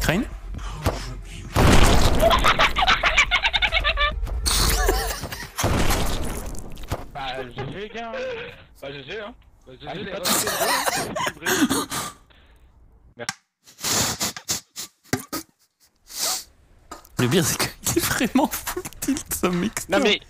Crane Bah, GG les gars. Bah, GG hein. Bah, GG les gars. Le pire, c'est qu'il est vraiment full tilt, ce mix. Non mais